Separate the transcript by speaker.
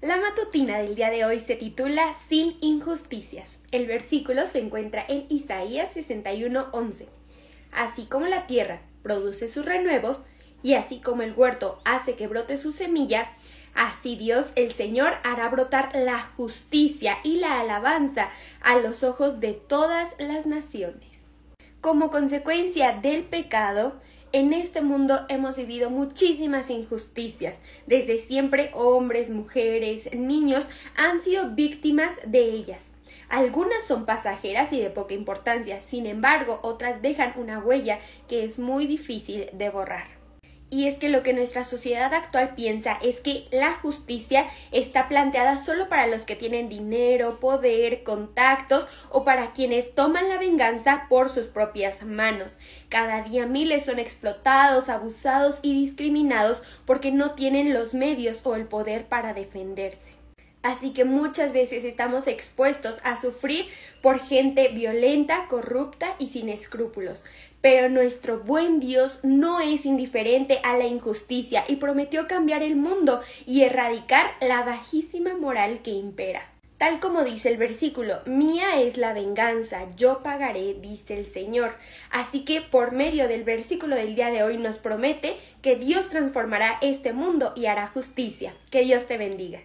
Speaker 1: La matutina del día de hoy se titula Sin injusticias. El versículo se encuentra en Isaías 61:11. Así como la tierra produce sus renuevos, y así como el huerto hace que brote su semilla, así Dios el Señor hará brotar la justicia y la alabanza a los ojos de todas las naciones. Como consecuencia del pecado, en este mundo hemos vivido muchísimas injusticias. Desde siempre hombres, mujeres, niños han sido víctimas de ellas. Algunas son pasajeras y de poca importancia, sin embargo, otras dejan una huella que es muy difícil de borrar. Y es que lo que nuestra sociedad actual piensa es que la justicia está planteada solo para los que tienen dinero, poder, contactos o para quienes toman la venganza por sus propias manos. Cada día miles son explotados, abusados y discriminados porque no tienen los medios o el poder para defenderse. Así que muchas veces estamos expuestos a sufrir por gente violenta, corrupta y sin escrúpulos. Pero nuestro buen Dios no es indiferente a la injusticia y prometió cambiar el mundo y erradicar la bajísima moral que impera. Tal como dice el versículo, mía es la venganza, yo pagaré, dice el Señor. Así que por medio del versículo del día de hoy nos promete que Dios transformará este mundo y hará justicia. Que Dios te bendiga.